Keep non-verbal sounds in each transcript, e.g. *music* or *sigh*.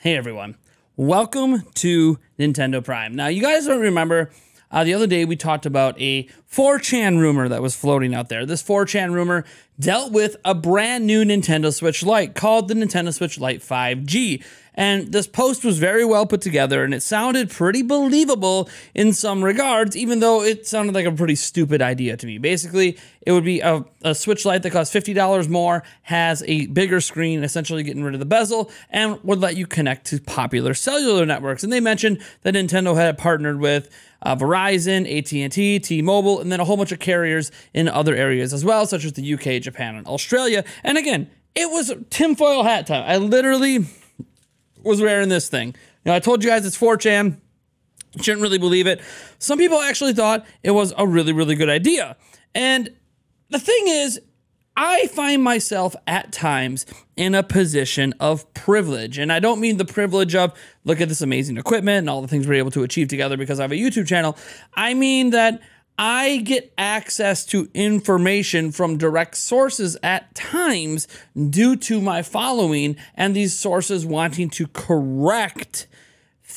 Hey everyone, welcome to Nintendo Prime. Now, you guys don't remember uh, the other day we talked about a 4chan rumor that was floating out there. This 4chan rumor dealt with a brand new Nintendo Switch Lite called the Nintendo Switch Lite 5G. And this post was very well put together and it sounded pretty believable in some regards, even though it sounded like a pretty stupid idea to me. Basically, it would be a, a Switch Lite that costs $50 more, has a bigger screen, essentially getting rid of the bezel, and would let you connect to popular cellular networks. And they mentioned that Nintendo had partnered with uh, Verizon, AT&T, T-Mobile, and then a whole bunch of carriers in other areas as well, such as the UK, Japan, and Australia. And again, it was tinfoil hat time. I literally was wearing this thing. You know, I told you guys it's 4chan. Shouldn't really believe it. Some people actually thought it was a really, really good idea. And the thing is, I find myself at times in a position of privilege. And I don't mean the privilege of look at this amazing equipment and all the things we're able to achieve together because I have a YouTube channel. I mean that I get access to information from direct sources at times due to my following and these sources wanting to correct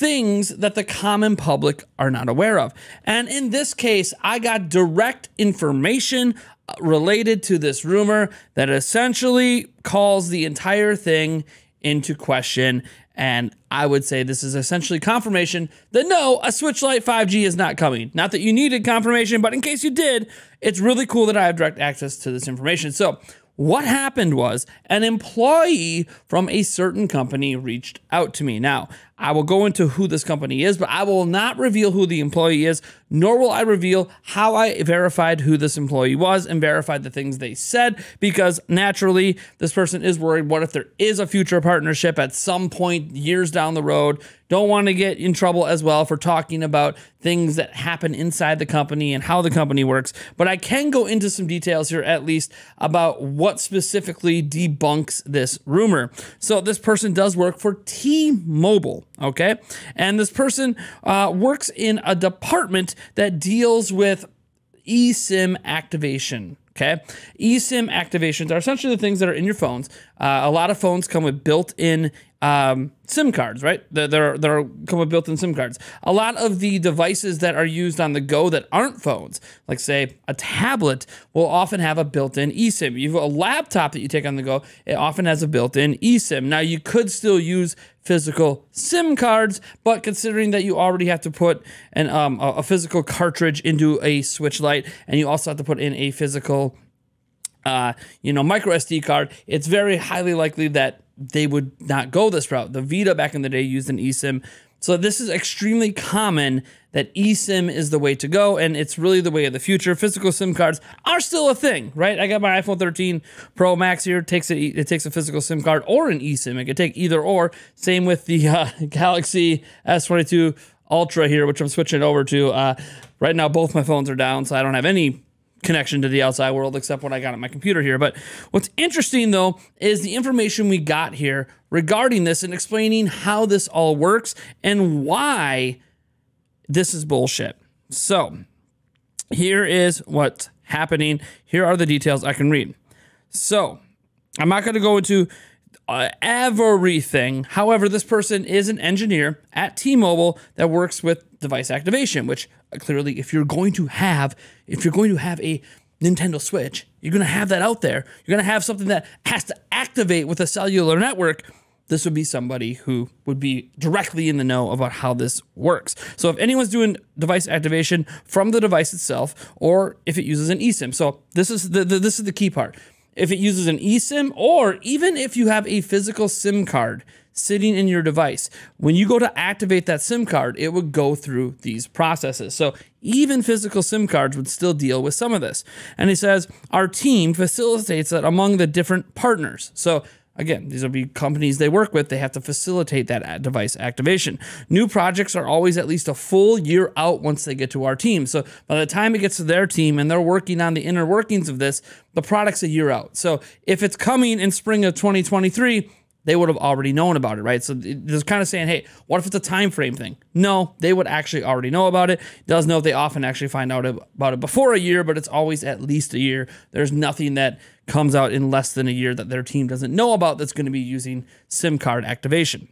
things that the common public are not aware of. And in this case, I got direct information uh, related to this rumor that essentially calls the entire thing into question and I would say this is essentially confirmation that no, a Switch Lite 5G is not coming. Not that you needed confirmation, but in case you did, it's really cool that I have direct access to this information. So, what happened was an employee from a certain company reached out to me. Now, I will go into who this company is, but I will not reveal who the employee is, nor will I reveal how I verified who this employee was and verified the things they said, because naturally, this person is worried what if there is a future partnership at some point years down the road? Don't want to get in trouble as well for talking about things that happen inside the company and how the company works. But I can go into some details here, at least, about what specifically debunks this rumor. So, this person does work for T Mobile. Okay. And this person uh, works in a department that deals with eSIM activation. Okay. eSIM activations are essentially the things that are in your phones. Uh, a lot of phones come with built in um, SIM cards, right? They're, they're, they're come with built-in SIM cards. A lot of the devices that are used on the go that aren't phones, like say a tablet, will often have a built-in eSIM. You have a laptop that you take on the go, it often has a built-in eSIM. Now you could still use physical SIM cards, but considering that you already have to put an um, a physical cartridge into a Switch Lite, and you also have to put in a physical uh, you know, micro SD card, it's very highly likely that they would not go this route. The Vita back in the day used an eSIM. So this is extremely common that eSIM is the way to go, and it's really the way of the future. Physical SIM cards are still a thing, right? I got my iPhone 13 Pro Max here. It takes a, it takes a physical SIM card or an eSIM. It could take either or. Same with the uh, *laughs* Galaxy S22 Ultra here, which I'm switching over to. Uh, right now, both my phones are down, so I don't have any connection to the outside world except what I got on my computer here. But what's interesting though is the information we got here regarding this and explaining how this all works and why this is bullshit. So here is what's happening. Here are the details I can read. So I'm not going to go into uh, everything. However, this person is an engineer at T-Mobile that works with device activation, which uh, clearly, if you're going to have, if you're going to have a Nintendo Switch, you're going to have that out there. You're going to have something that has to activate with a cellular network. This would be somebody who would be directly in the know about how this works. So if anyone's doing device activation from the device itself, or if it uses an eSIM, so this is the, the this is the key part if it uses an eSIM, or even if you have a physical SIM card sitting in your device. When you go to activate that SIM card, it would go through these processes. So even physical SIM cards would still deal with some of this. And he says, our team facilitates that among the different partners. So Again, these will be companies they work with. They have to facilitate that device activation. New projects are always at least a full year out once they get to our team. So by the time it gets to their team and they're working on the inner workings of this, the product's a year out. So if it's coming in spring of 2023, they would have already known about it, right? So it's kind of saying, hey, what if it's a time frame thing? No, they would actually already know about it. it. Does know they often actually find out about it before a year, but it's always at least a year. There's nothing that comes out in less than a year that their team doesn't know about that's going to be using SIM card activation.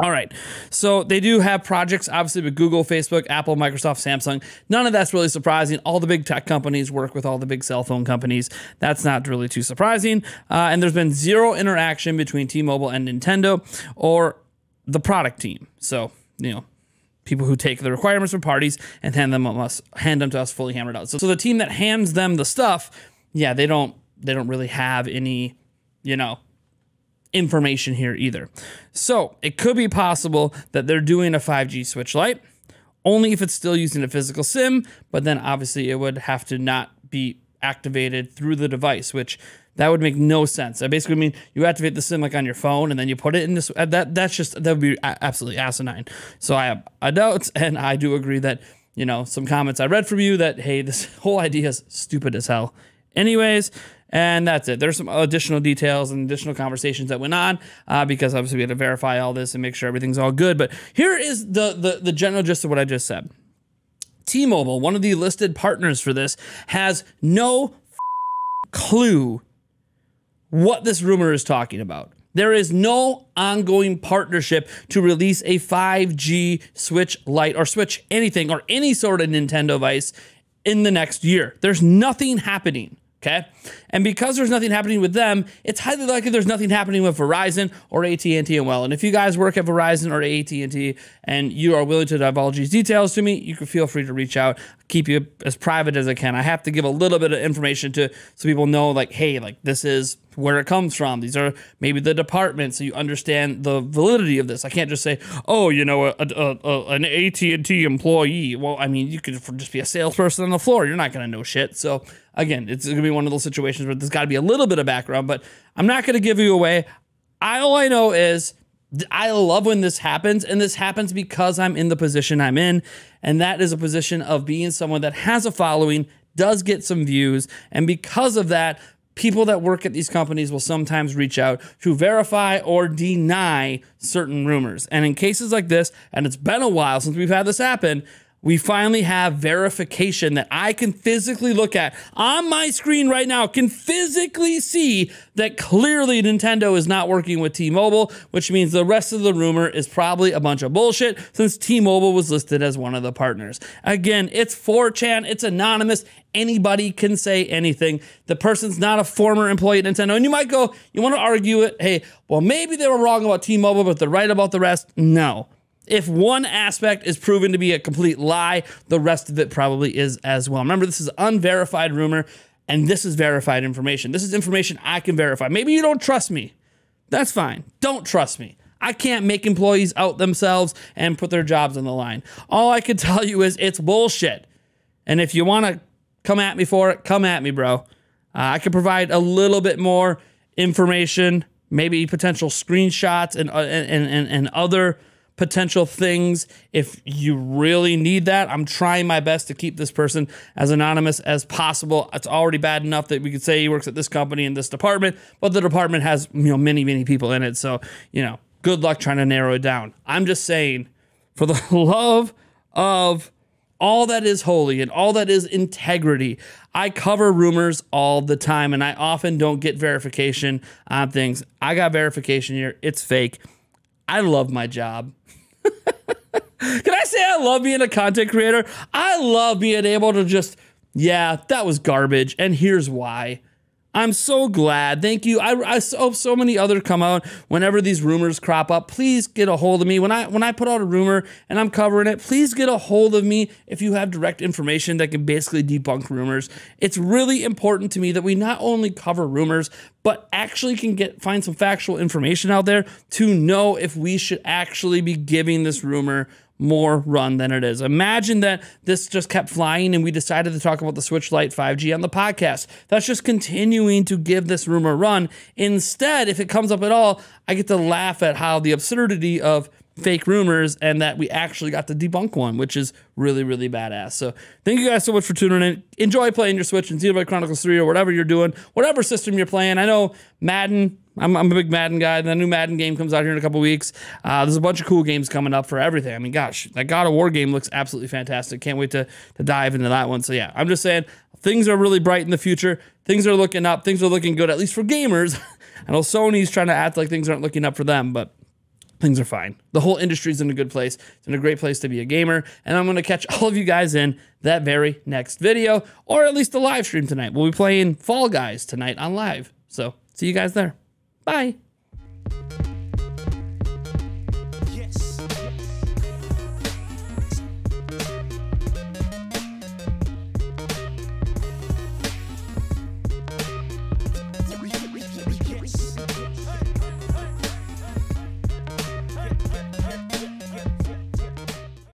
All right. So they do have projects, obviously, with Google, Facebook, Apple, Microsoft, Samsung. None of that's really surprising. All the big tech companies work with all the big cell phone companies. That's not really too surprising. Uh, and there's been zero interaction between T Mobile and Nintendo or the product team. So, you know, people who take the requirements from parties and hand them us hand them to us fully hammered out. So, so the team that hands them the stuff, yeah, they don't they don't really have any, you know, information here either. So it could be possible that they're doing a 5G switch Lite only if it's still using a physical SIM, but then obviously it would have to not be activated through the device, which that would make no sense. I basically mean you activate the SIM like on your phone and then you put it in this. Uh, that that's just that would be absolutely asinine. So I have a doubt, *laughs* and I do agree that you know some comments I read from you that hey this *laughs* whole idea is stupid as hell. Anyways, and that's it. There's some additional details and additional conversations that went on uh, because obviously we had to verify all this and make sure everything's all good. But here is the, the, the general gist of what I just said. T-Mobile, one of the listed partners for this, has no clue what this rumor is talking about. There is no ongoing partnership to release a 5G Switch Lite or Switch anything or any sort of Nintendo device in the next year. There's nothing happening. Okay. And because there's nothing happening with them, it's highly likely there's nothing happening with Verizon or AT&T and well. And if you guys work at Verizon or AT&T and you are willing to divulge these details to me, you can feel free to reach out. Keep you as private as I can. I have to give a little bit of information to so people know like, hey, like this is where it comes from. These are maybe the departments, so you understand the validity of this. I can't just say, oh, you know, a, a, a, an AT and T employee. Well, I mean, you could just be a salesperson on the floor. You're not going to know shit. So again, it's going to be one of those situations where there's got to be a little bit of background, but I'm not going to give you away. All I know is I love when this happens, and this happens because I'm in the position I'm in, and that is a position of being someone that has a following, does get some views, and because of that, people that work at these companies will sometimes reach out to verify or deny certain rumors. And in cases like this, and it's been a while since we've had this happen, we finally have verification that I can physically look at on my screen right now, can physically see that clearly Nintendo is not working with T Mobile, which means the rest of the rumor is probably a bunch of bullshit since T Mobile was listed as one of the partners. Again, it's 4chan, it's anonymous. Anybody can say anything. The person's not a former employee at Nintendo. And you might go, you want to argue it. Hey, well, maybe they were wrong about T Mobile, but they're right about the rest. No. If one aspect is proven to be a complete lie, the rest of it probably is as well. Remember, this is unverified rumor, and this is verified information. This is information I can verify. Maybe you don't trust me. That's fine. Don't trust me. I can't make employees out themselves and put their jobs on the line. All I can *laughs* tell you is it's bullshit. And if you want to come at me for it, come at me, bro. Uh, I can provide a little bit more information, maybe potential screenshots and, uh, and, and, and other potential things if you really need that. I'm trying my best to keep this person as anonymous as possible. It's already bad enough that we could say he works at this company in this department, but the department has, you know, many, many people in it. So, you know, good luck trying to narrow it down. I'm just saying, for the *laughs* love of all that is holy and all that is integrity. I cover rumors all the time and I often don't get verification on things. I got verification here. It's fake. I love my job. *laughs* Can I say I love being a content creator? I love being able to just, yeah, that was garbage. And here's why. I'm so glad. Thank you. I, I hope so many other come out whenever these rumors crop up. Please get a hold of me when I when I put out a rumor and I'm covering it. Please get a hold of me if you have direct information that can basically debunk rumors. It's really important to me that we not only cover rumors but actually can get find some factual information out there to know if we should actually be giving this rumor more run than it is. Imagine that this just kept flying and we decided to talk about the Switch Lite 5G on the podcast. That's just continuing to give this rumor run. Instead, if it comes up at all, I get to laugh at how the absurdity of fake rumors and that we actually got to debunk one, which is really, really badass. So thank you guys so much for tuning in. Enjoy playing your Switch and Xenoblade Chronicles 3 or whatever you're doing, whatever system you're playing. I know Madden, I'm, I'm a big Madden guy. The new Madden game comes out here in a couple weeks. Uh, there's a bunch of cool games coming up for everything. I mean, gosh, that God of War game looks absolutely fantastic. Can't wait to, to dive into that one. So yeah, I'm just saying things are really bright in the future. Things are looking up. Things are looking good, at least for gamers. *laughs* I know Sony's trying to act like things aren't looking up for them, but things are fine. The whole industry's in a good place. It's in a great place to be a gamer. And I'm going to catch all of you guys in that very next video, or at least the live stream tonight. We'll be playing Fall Guys tonight on live. So see you guys there. Bye.